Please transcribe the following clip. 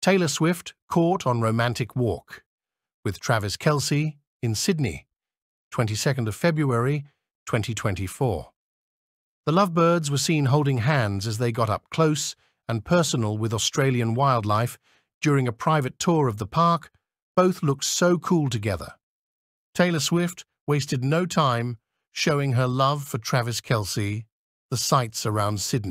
Taylor Swift caught on romantic walk with Travis Kelce in Sydney, 22nd of February 2024. The lovebirds were seen holding hands as they got up close and personal with Australian wildlife during a private tour of the park. Both looked so cool together. Taylor Swift wasted no time showing her love for Travis Kelce, the sights around Sydney.